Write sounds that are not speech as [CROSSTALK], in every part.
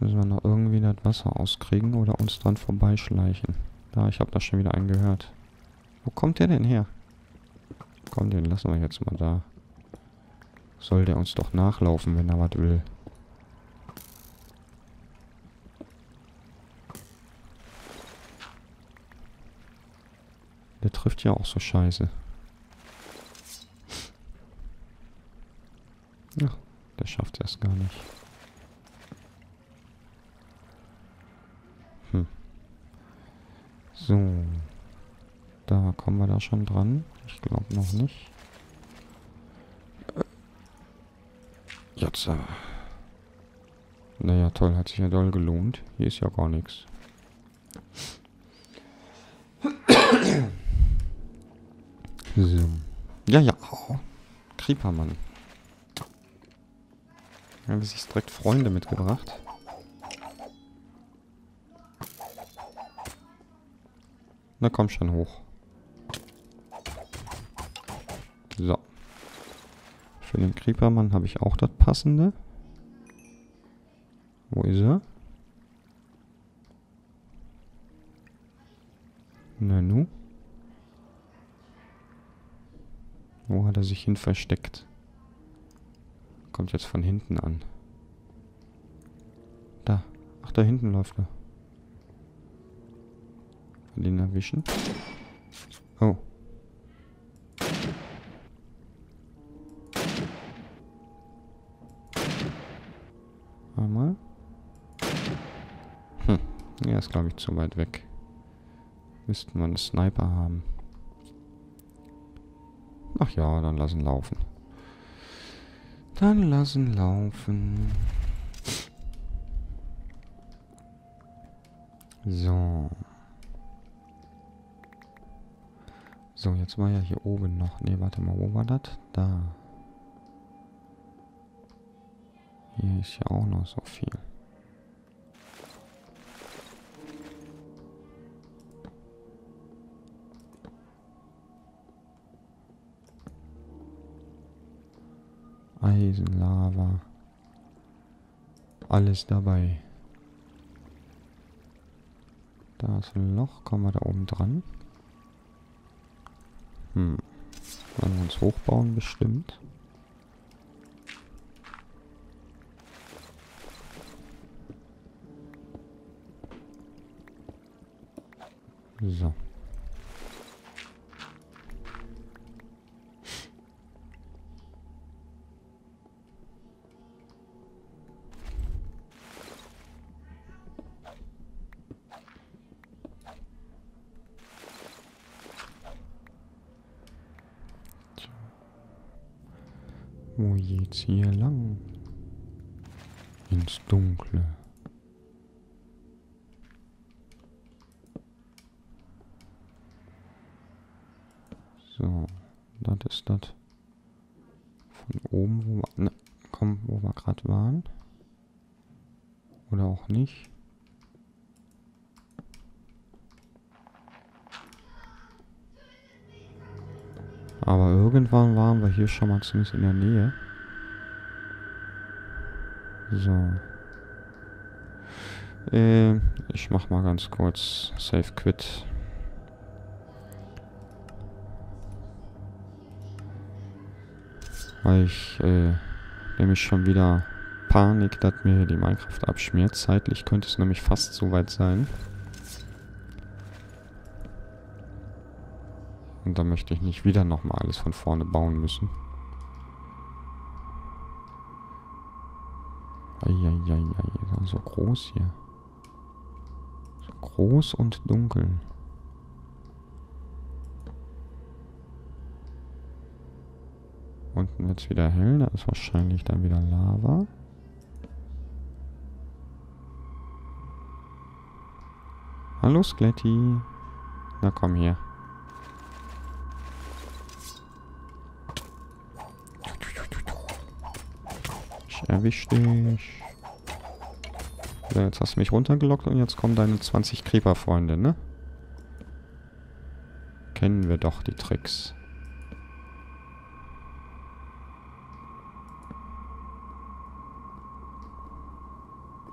Müssen wir noch irgendwie das Wasser auskriegen oder uns dran vorbeischleichen. Da, ich habe da schon wieder einen gehört. Wo kommt der denn her? Komm, den lassen wir jetzt mal da. Soll der uns doch nachlaufen, wenn er was will. Der trifft ja auch so scheiße. [LAUGHS] Ach, der schafft es gar nicht. Hm. So. Da kommen wir da schon dran. Ich glaube noch nicht. Jetzt. Äh. Naja, toll, hat sich ja doll gelohnt. Hier ist ja gar nichts. So. Ja, ja. Oh. Creepermann. Haben sich direkt Freunde mitgebracht. Na komm schon hoch. So. Für den Creepermann habe ich auch das passende. Wo ist er? Na nu? Wo hat er sich hin versteckt? Kommt jetzt von hinten an. Da. Ach, da hinten läuft er. Den erwischen? Oh. Einmal. Hm. Er ist, glaube ich, zu weit weg. Müssten wir einen Sniper haben. Ach ja, dann lassen laufen. Dann lassen laufen. So. So, jetzt war ja hier oben noch. Ne, warte mal, wo war das? Da. Hier ist ja auch noch so viel. Eisen, Lava. Alles dabei. Da ist ein Loch. Kommen wir da oben dran? Hm. Wollen wir uns hochbauen bestimmt. So. Wo geht's hier lang? Ins Dunkle. So, das ist das. Von oben, wo wir, ne, komm, wo wir gerade waren. Oder auch nicht. Aber irgendwann waren wir hier schon mal zumindest in der Nähe. So. Äh, ich mach mal ganz kurz Save Quit. Weil ich äh, nämlich schon wieder Panik, dass mir die Minecraft abschmiert. Zeitlich könnte es nämlich fast so weit sein. Und da möchte ich nicht wieder nochmal alles von vorne bauen müssen. Eieiei, so groß hier. So groß und dunkel. Unten wird es wieder hell, da ist wahrscheinlich dann wieder Lava. Hallo Skeletti. Na komm hier. Erwisch dich. So, jetzt hast du mich runtergelockt und jetzt kommen deine 20 Creeper-Freunde, ne? Kennen wir doch die Tricks.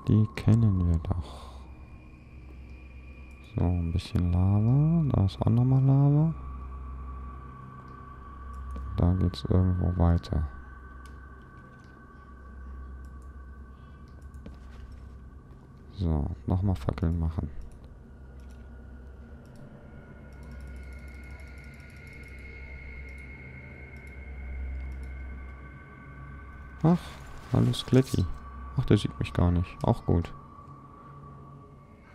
Die kennen wir doch. So, ein bisschen Lava. Da ist auch nochmal Lava. Da geht's irgendwo weiter. So, nochmal Fackeln machen. Ach, hallo Skletty. Ach, der sieht mich gar nicht. Auch gut.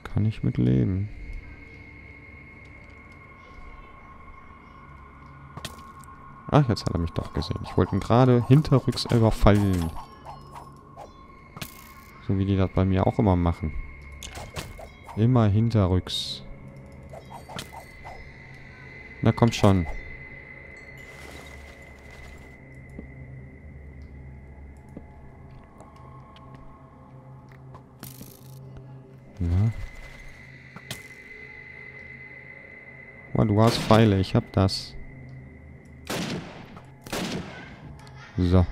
Kann ich mit leben. Ach, jetzt hat er mich doch gesehen. Ich wollte ihn gerade hinterrücks überfallen. So wie die das bei mir auch immer machen. Immer hinterrücks. Na kommt schon. Na? Oh, du hast Pfeile, ich hab das. So.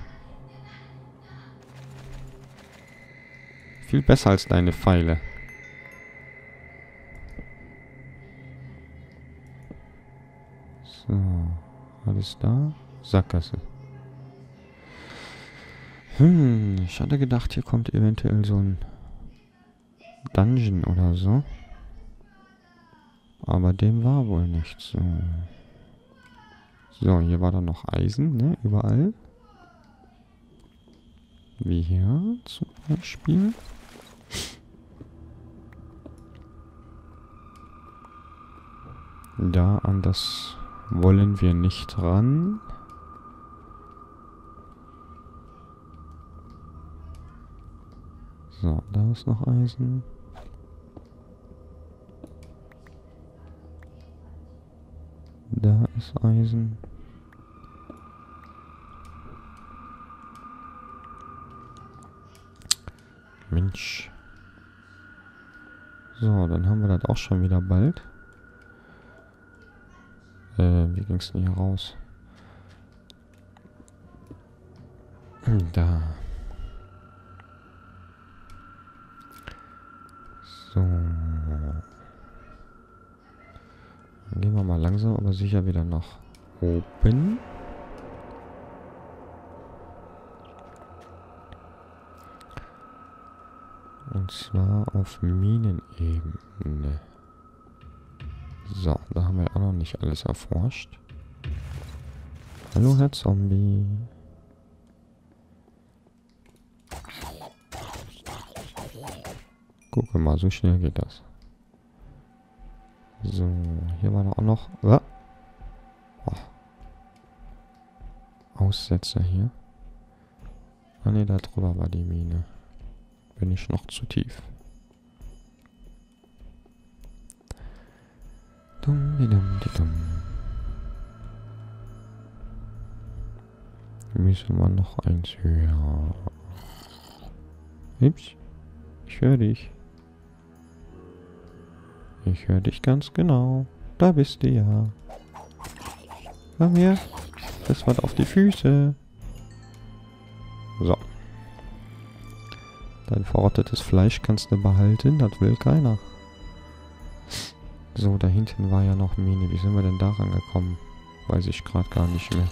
Viel besser als deine Pfeile. So. Alles da? Sackgasse. Hm, ich hatte gedacht, hier kommt eventuell so ein Dungeon oder so. Aber dem war wohl nicht so. So, hier war dann noch Eisen, ne? Überall. Wie hier zum Beispiel. Da an das wollen wir nicht ran. So, da ist noch Eisen. Da ist Eisen. Mensch. So, dann haben wir das auch schon wieder bald. Äh, wie ging's denn hier raus? Da. So. Dann gehen wir mal langsam, aber sicher wieder nach oben. Und zwar auf Minenebene. So, da haben wir auch noch nicht alles erforscht. Hallo, Herr Zombie. Guck mal, so schnell geht das. So, hier war auch noch... Oh. Aussetzer hier. Ah ne, da drüber war die Mine bin ich noch zu tief. Dumm, die dumm, die dumm. Müssen wir noch eins höher. Ups. Ich höre dich. Ich höre dich ganz genau. Da bist du ja. Komm her. Das war auf die Füße. So. Dein verrottetes Fleisch kannst du behalten, das will keiner. So, da hinten war ja noch Mine. Wie sind wir denn da rangekommen? Weiß ich gerade gar nicht mehr.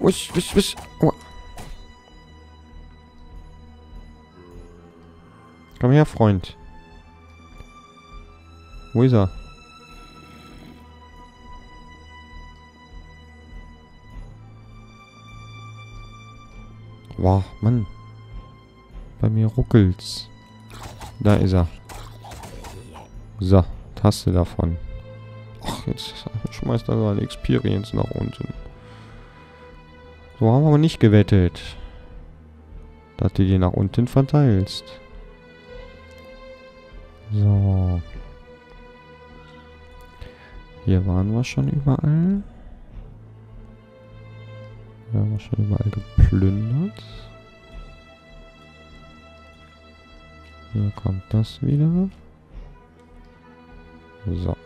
Wisch, wisch, wisch. Oh. Komm her, Freund. Wo ist er? Wow, Mann. Bei mir ruckelt's. Da ist er. So, Taste davon. Ach, jetzt schmeißt er gerade Experience nach unten. So haben wir aber nicht gewettet. Dass du die nach unten verteilst. So. Hier waren wir schon überall. Hier haben wir schon überall geplündert. Hier kommt das wieder. So.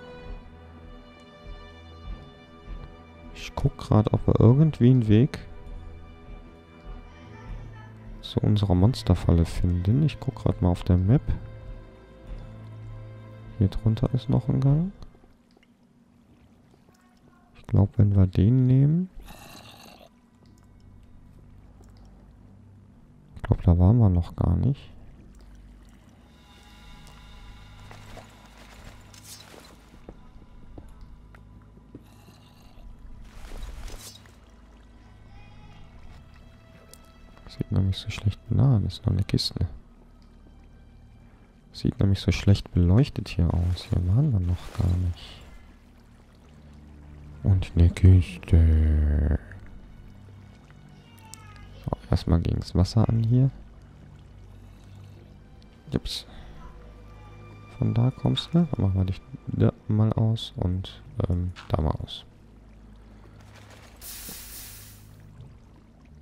Ich guck gerade, ob wir irgendwie einen Weg zu unserer Monsterfalle finden. Ich gucke gerade mal auf der Map. Hier drunter ist noch ein Gang. Ich glaube, wenn wir den nehmen... Ich glaube, da waren wir noch gar nicht. Sieht nämlich so schlecht... Na, das ist noch eine Kiste. Sieht nämlich so schlecht beleuchtet hier aus. Hier waren wir noch gar nicht. Und eine Kiste. So, erstmal gegen das Wasser an hier. Ups. Von da kommst du. Dann machen wir dich da mal aus und ähm, da mal aus.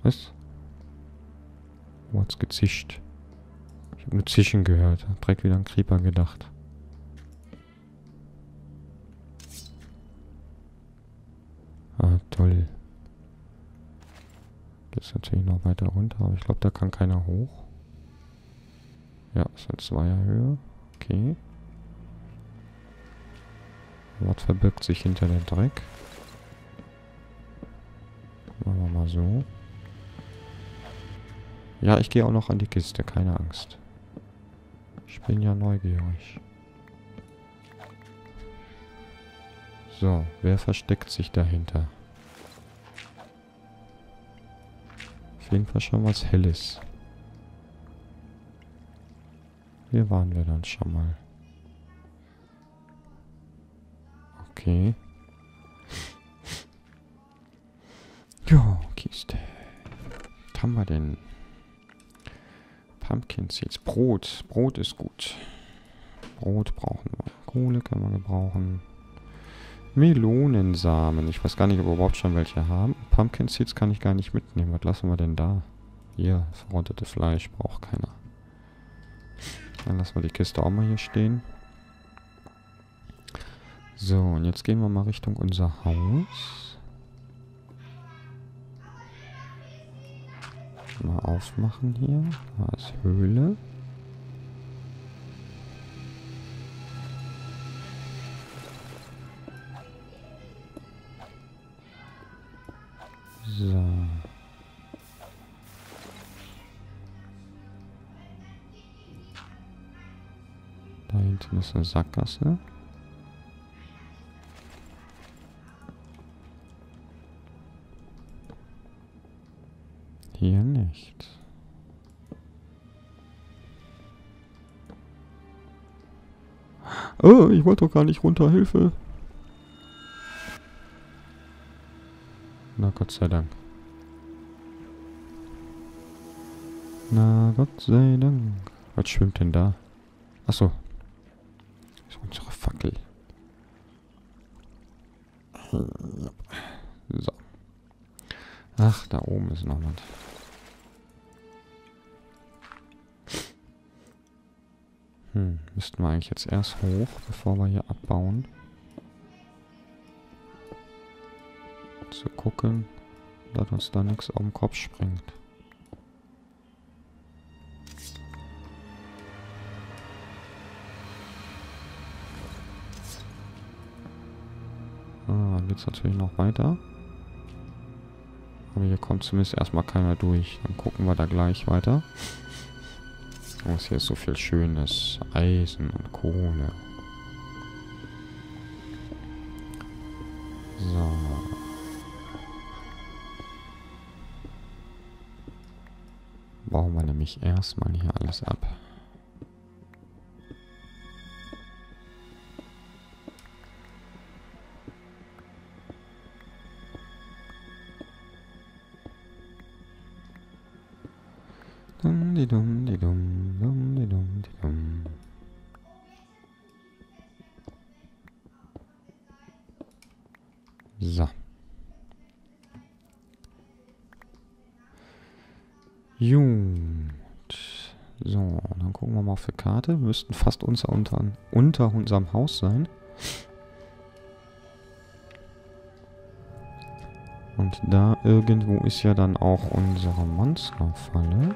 Was? Wo hat's gezischt? Ich habe nur Zischen gehört. Hab direkt wieder an Creeper gedacht. Ah, toll. Geht's natürlich noch weiter runter, aber ich glaube, da kann keiner hoch. Ja, ist in Zweierhöhe. Okay. Was verbirgt sich hinter dem Dreck? Machen wir mal so. Ja, ich gehe auch noch an die Kiste, keine Angst. Ich bin ja neugierig. So, wer versteckt sich dahinter? Auf jeden Fall schon was Helles. Hier waren wir dann schon mal. Okay. [LAUGHS] Jo, Kiste. Was haben wir denn? Pumpkin Seeds. Brot. Brot ist gut. Brot brauchen wir. Kohle können wir gebrauchen. Melonensamen. Ich weiß gar nicht, ob wir überhaupt schon welche haben. Pumpkin Seeds kann ich gar nicht mitnehmen. Was lassen wir denn da? Hier, verrottete Fleisch braucht keiner. Dann lassen wir die Kiste auch mal hier stehen. So, und jetzt gehen wir mal Richtung unser Haus. Mal aufmachen hier. Da ist Höhle. So. Da hinten ist eine Sackgasse. Oh, ich wollte doch gar nicht runter. Hilfe. Na Gott sei Dank. Na Gott sei Dank. Was schwimmt denn da? Achso. Ist unsere Fackel. So. Ach, da oben ist noch was. Hm, müssten wir eigentlich jetzt erst hoch, bevor wir hier abbauen. Zu gucken, dass uns da nichts auf den Kopf springt. Ah, dann geht's natürlich noch weiter. Aber hier kommt zumindest erstmal keiner durch. Dann gucken wir da gleich weiter. Oh, hier ist so viel schönes Eisen und Kohle. So. Bauen wir nämlich erstmal hier alles ab. So. Gut. So, dann gucken wir mal auf die Karte. Wir müssten fast unser, unter, unter unserem Haus sein. Und da irgendwo ist ja dann auch unsere Monsterfalle.